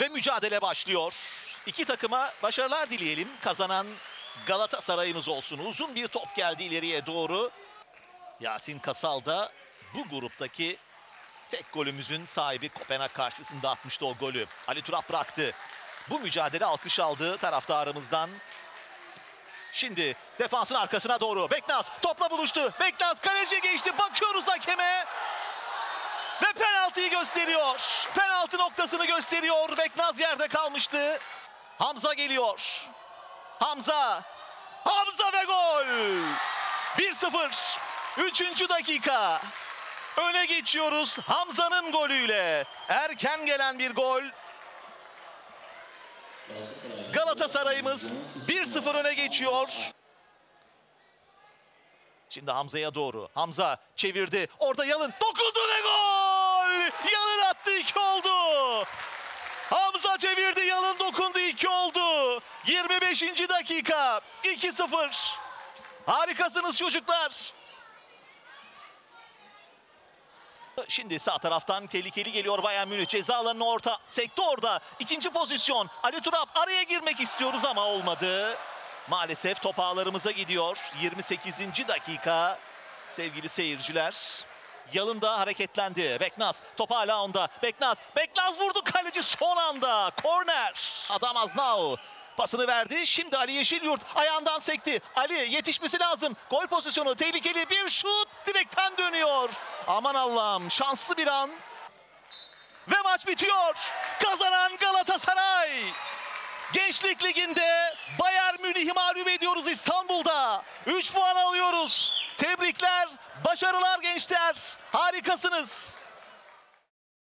Ve mücadele başlıyor. İki takıma başarılar dileyelim. Kazanan Galatasaray'ımız olsun. Uzun bir top geldi ileriye doğru. Yasin Kasal da bu gruptaki tek golümüzün sahibi Kopenhag karşısında atmıştı o golü. Ali Turap bıraktı. Bu mücadele alkış aldığı taraftarımızdan. Şimdi defansın arkasına doğru. Beknaz topla buluştu. Beknaz kaleci geçti. Gösteriyor. Penaltı noktasını gösteriyor. Beknaz yerde kalmıştı. Hamza geliyor. Hamza. Hamza ve gol. 1-0. Üçüncü dakika. Öne geçiyoruz Hamza'nın golüyle. Erken gelen bir gol. Galatasaray'ımız 1-0 öne geçiyor. Şimdi Hamza'ya doğru. Hamza çevirdi. Orada Yalın dokundu ve gol! Yalın attı iki oldu. Hamza çevirdi. Yalın dokundu iki oldu. 25. dakika. 2-0. Harikasınız çocuklar. Şimdi sağ taraftan tehlikeli geliyor Bayern Münih. Ceza alanına orta. Sekti orada. İkinci pozisyon. Ali Turap araya girmek istiyoruz ama olmadı. Maalesef top ağlarımıza gidiyor. 28. dakika. Sevgili seyirciler. Yalın da hareketlendi. Beknaz top hala onda. Beknaz. Beknaz vurdu kaleci son anda. Korner. Adam Aznao. Pasını verdi. Şimdi Ali Yeşilyurt ayağından sekti. Ali yetişmesi lazım. Gol pozisyonu tehlikeli bir şut direkten dönüyor. Aman Allah'ım şanslı bir an. Ve maç bitiyor. Kazanan Galatasaray. Gençlik Ligi'nde Bayern Münih'i mağlup ediyoruz İstanbul'da. 3 puan alıyoruz. Tebrikler, başarılar gençler. Harikasınız.